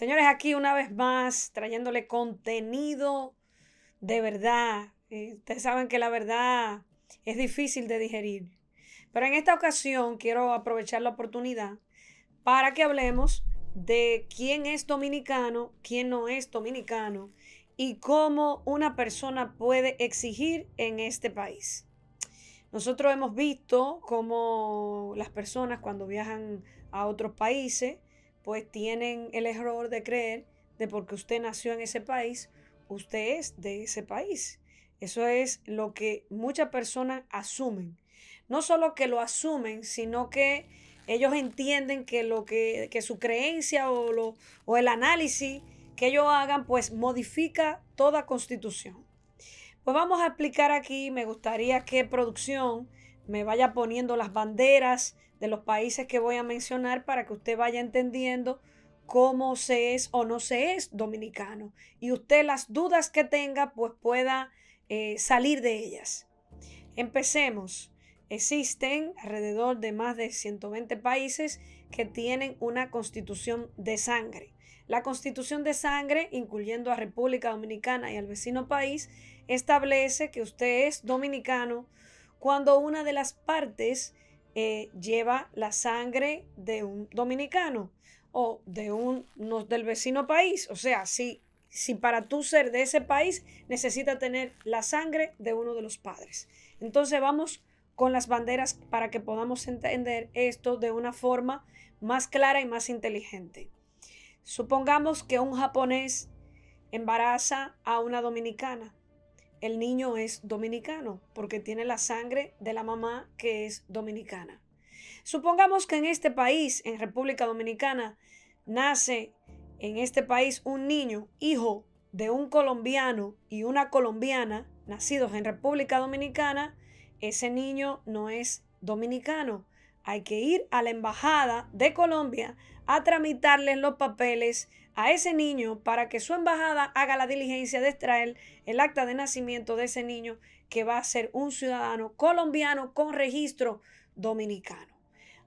Señores, aquí una vez más trayéndole contenido de verdad. Eh, ustedes saben que la verdad es difícil de digerir. Pero en esta ocasión quiero aprovechar la oportunidad para que hablemos de quién es dominicano, quién no es dominicano y cómo una persona puede exigir en este país. Nosotros hemos visto cómo las personas cuando viajan a otros países, pues tienen el error de creer de porque usted nació en ese país, usted es de ese país. Eso es lo que muchas personas asumen. No solo que lo asumen, sino que ellos entienden que lo que, que su creencia o, lo, o el análisis que ellos hagan, pues modifica toda constitución. Pues vamos a explicar aquí, me gustaría que producción me vaya poniendo las banderas de los países que voy a mencionar para que usted vaya entendiendo cómo se es o no se es dominicano. Y usted las dudas que tenga, pues pueda eh, salir de ellas. Empecemos. Existen alrededor de más de 120 países que tienen una constitución de sangre. La constitución de sangre, incluyendo a República Dominicana y al vecino país, establece que usted es dominicano cuando una de las partes eh, lleva la sangre de un dominicano o de un del vecino país. O sea, si, si para tú ser de ese país necesita tener la sangre de uno de los padres. Entonces vamos con las banderas para que podamos entender esto de una forma más clara y más inteligente. Supongamos que un japonés embaraza a una dominicana el niño es dominicano porque tiene la sangre de la mamá que es dominicana. Supongamos que en este país, en República Dominicana, nace en este país un niño, hijo de un colombiano y una colombiana, nacidos en República Dominicana, ese niño no es dominicano. Hay que ir a la embajada de Colombia a tramitarles los papeles a ese niño para que su embajada haga la diligencia de extraer el acta de nacimiento de ese niño que va a ser un ciudadano colombiano con registro dominicano.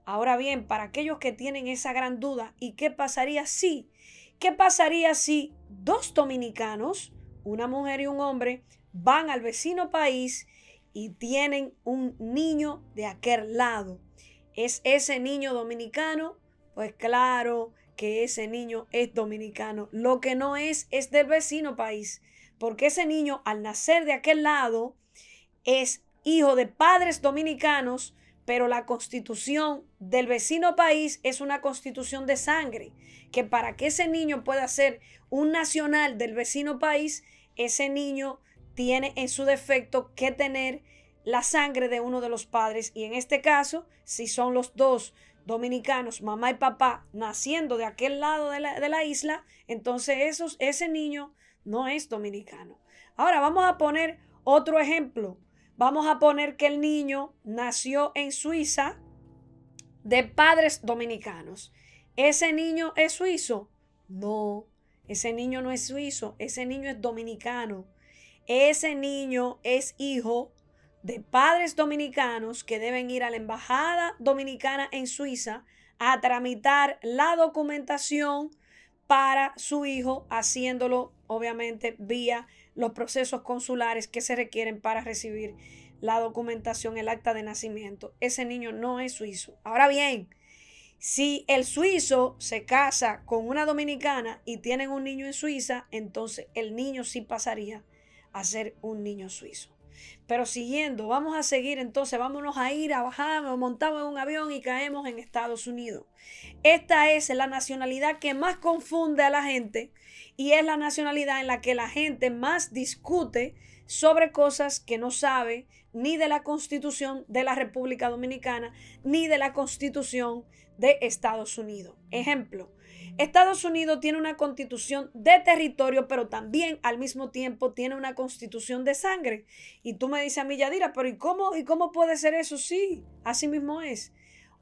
Ahora bien, para aquellos que tienen esa gran duda, ¿y qué pasaría si? ¿Qué pasaría si dos dominicanos, una mujer y un hombre, van al vecino país y tienen un niño de aquel lado? ¿Es ese niño dominicano? Pues claro, que ese niño es dominicano. Lo que no es es del vecino país, porque ese niño al nacer de aquel lado es hijo de padres dominicanos, pero la constitución del vecino país es una constitución de sangre, que para que ese niño pueda ser un nacional del vecino país, ese niño tiene en su defecto que tener la sangre de uno de los padres y en este caso, si son los dos dominicanos, mamá y papá, naciendo de aquel lado de la, isla, entonces esos, ese niño no es dominicano. Ahora vamos a poner otro ejemplo. Vamos a poner que el niño nació en Suiza de padres dominicanos. ¿Ese niño es suizo? No, ese niño no es suizo, ese niño es dominicano. Ese niño es hijo de padres dominicanos que deben ir a la Embajada Dominicana en Suiza a tramitar la documentación para su hijo, haciéndolo obviamente vía los procesos consulares que se requieren para recibir la documentación, el acta de nacimiento. Ese niño no es suizo. Ahora bien, si el suizo se casa con una dominicana y tienen un niño en Suiza, entonces el niño sí pasaría a ser un niño suizo. Pero siguiendo, vamos a seguir entonces, vámonos a ir a bajar, montamos en un avión y caemos en Estados Unidos. Esta es la nacionalidad que más confunde a la gente y es la nacionalidad en la que la gente más discute sobre cosas que no sabe ni de la constitución de la República Dominicana ni de la constitución de Estados Unidos. Ejemplo, Estados Unidos tiene una constitución de territorio, pero también al mismo tiempo tiene una constitución de sangre. Y tú me dices a mí, Yadira, pero ¿y cómo, ¿y cómo puede ser eso? Sí, así mismo es.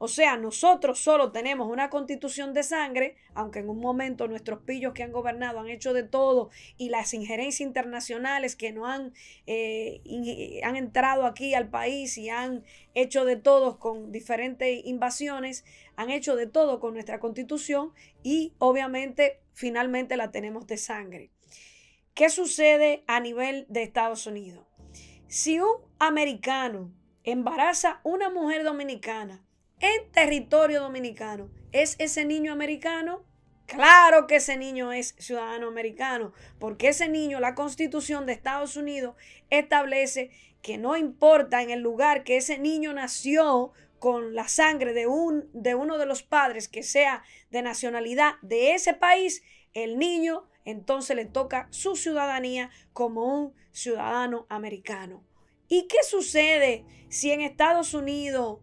O sea, nosotros solo tenemos una constitución de sangre, aunque en un momento nuestros pillos que han gobernado han hecho de todo y las injerencias internacionales que no han, eh, han entrado aquí al país y han hecho de todo con diferentes invasiones, han hecho de todo con nuestra constitución y obviamente finalmente la tenemos de sangre. ¿Qué sucede a nivel de Estados Unidos? Si un americano embaraza una mujer dominicana en territorio dominicano, ¿es ese niño americano? Claro que ese niño es ciudadano americano, porque ese niño, la constitución de Estados Unidos establece que no importa en el lugar que ese niño nació con la sangre de, un, de uno de los padres que sea de nacionalidad de ese país, el niño entonces le toca su ciudadanía como un ciudadano americano. ¿Y qué sucede si en Estados Unidos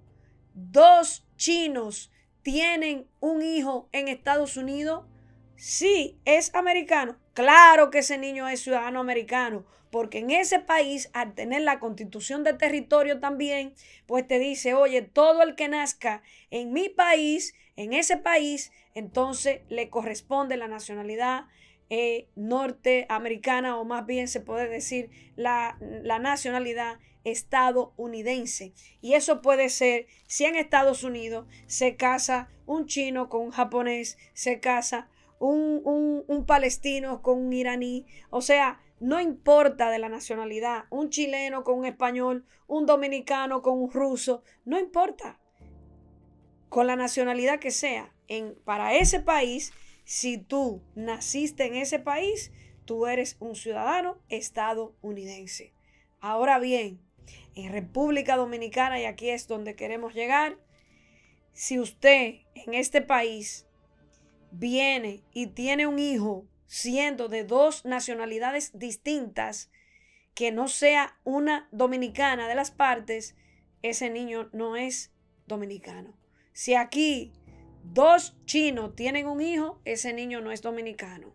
dos chinos tienen un hijo en Estados Unidos? Sí, es americano. Claro que ese niño es ciudadano americano, porque en ese país, al tener la constitución de territorio también, pues te dice, oye, todo el que nazca en mi país, en ese país, entonces le corresponde la nacionalidad eh, norteamericana o más bien se puede decir la, la nacionalidad estadounidense. Y eso puede ser si en Estados Unidos se casa un chino con un japonés, se casa un, un, un, palestino con un iraní. O sea, no importa de la nacionalidad, un chileno con un español, un dominicano con un ruso, no importa. Con la nacionalidad que sea, en, para ese país si tú naciste en ese país, tú eres un ciudadano estadounidense. Ahora bien, en República Dominicana, y aquí es donde queremos llegar, si usted en este país viene y tiene un hijo siendo de dos nacionalidades distintas, que no sea una dominicana de las partes, ese niño no es dominicano. Si aquí dos chinos tienen un hijo, ese niño no es dominicano.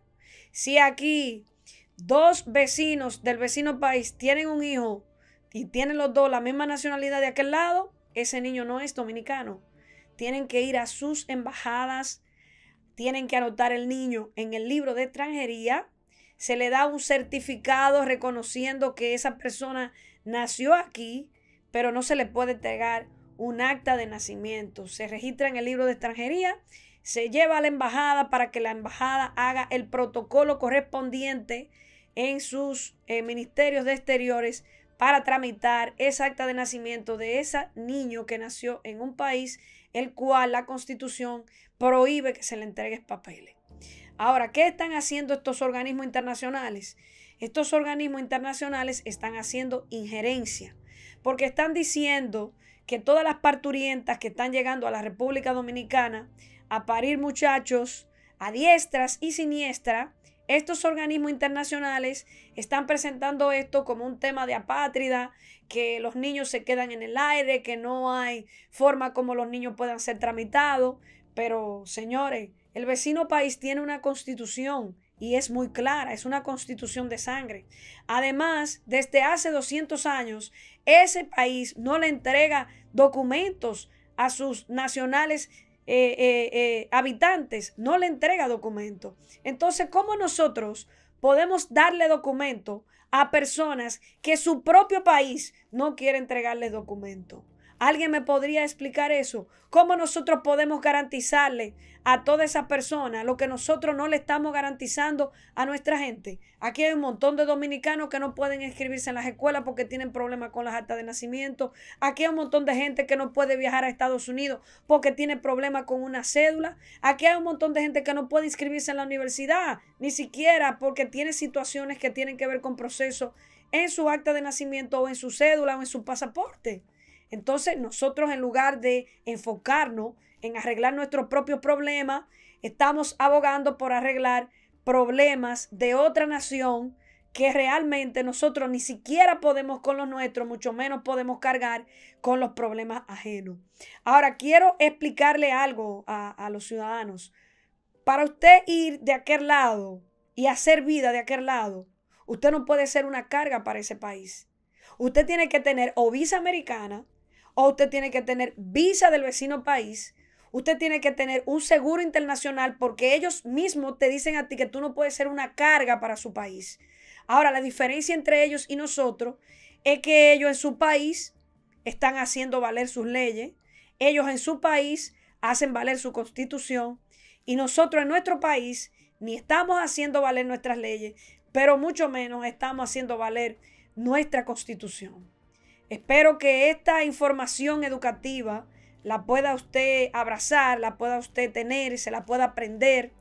Si aquí dos vecinos del vecino país tienen un hijo y tienen los dos la misma nacionalidad de aquel lado, ese niño no es dominicano. Tienen que ir a sus embajadas, tienen que anotar el niño en el libro de extranjería, se le da un certificado reconociendo que esa persona nació aquí, pero no se le puede entregar un acta de nacimiento. Se registra en el libro de extranjería, se lleva a la embajada para que la embajada haga el protocolo correspondiente en sus eh, ministerios de exteriores para tramitar esa acta de nacimiento de ese niño que nació en un país el cual la constitución prohíbe que se le entregue papeles. Ahora, ¿qué están haciendo estos organismos internacionales? Estos organismos internacionales están haciendo injerencia porque están diciendo que todas las parturientas que están llegando a la República Dominicana a parir muchachos a diestras y siniestras, estos organismos internacionales están presentando esto como un tema de apátrida, que los niños se quedan en el aire, que no hay forma como los niños puedan ser tramitados. Pero, señores, el vecino país tiene una constitución y es muy clara, es una constitución de sangre. Además, desde hace 200 años, ese país no le entrega documentos a sus nacionales eh, eh, eh, habitantes, no le entrega documentos. Entonces, ¿cómo nosotros podemos darle documento a personas que su propio país no quiere entregarle documento? ¿Alguien me podría explicar eso? ¿Cómo nosotros podemos garantizarle a toda esa persona lo que nosotros no le estamos garantizando a nuestra gente? Aquí hay un montón de dominicanos que no pueden inscribirse en las escuelas porque tienen problemas con las actas de nacimiento. Aquí hay un montón de gente que no puede viajar a Estados Unidos porque tiene problemas con una cédula. Aquí hay un montón de gente que no puede inscribirse en la universidad, ni siquiera porque tiene situaciones que tienen que ver con procesos en su acta de nacimiento o en su cédula o en su pasaporte. Entonces nosotros en lugar de enfocarnos en arreglar nuestros propios problemas, estamos abogando por arreglar problemas de otra nación que realmente nosotros ni siquiera podemos con los nuestros, mucho menos podemos cargar con los problemas ajenos. Ahora, quiero explicarle algo a, a los ciudadanos. Para usted ir de aquel lado y hacer vida de aquel lado, usted no puede ser una carga para ese país. Usted tiene que tener o visa americana o usted tiene que tener visa del vecino país, usted tiene que tener un seguro internacional porque ellos mismos te dicen a ti que tú no puedes ser una carga para su país. Ahora, la diferencia entre ellos y nosotros es que ellos en su país están haciendo valer sus leyes, ellos en su país hacen valer su constitución y nosotros en nuestro país ni estamos haciendo valer nuestras leyes, pero mucho menos estamos haciendo valer nuestra constitución. Espero que esta información educativa la pueda usted abrazar, la pueda usted tener, se la pueda aprender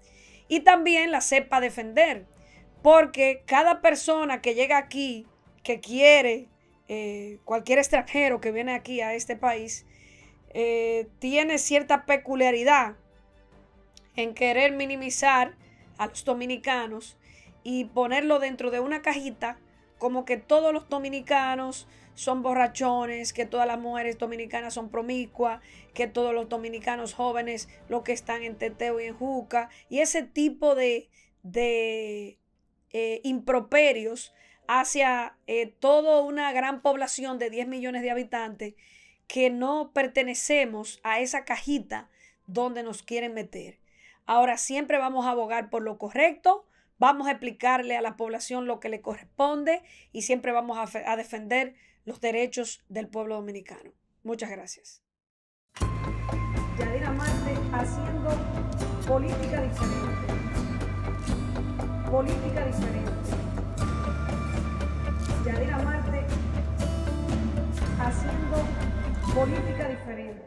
y también la sepa defender. Porque cada persona que llega aquí, que quiere, eh, cualquier extranjero que viene aquí a este país, eh, tiene cierta peculiaridad en querer minimizar a los dominicanos y ponerlo dentro de una cajita como que todos los dominicanos son borrachones, que todas las mujeres dominicanas son promiscuas, que todos los dominicanos jóvenes lo que están en teteo y en juca, y ese tipo de, de eh, improperios hacia eh, toda una gran población de 10 millones de habitantes que no pertenecemos a esa cajita donde nos quieren meter. Ahora siempre vamos a abogar por lo correcto, vamos a explicarle a la población lo que le corresponde y siempre vamos a, a defender los derechos del pueblo dominicano. Muchas gracias. Yadira Marte haciendo política diferente. Política diferente. Yadira Marte haciendo política diferente.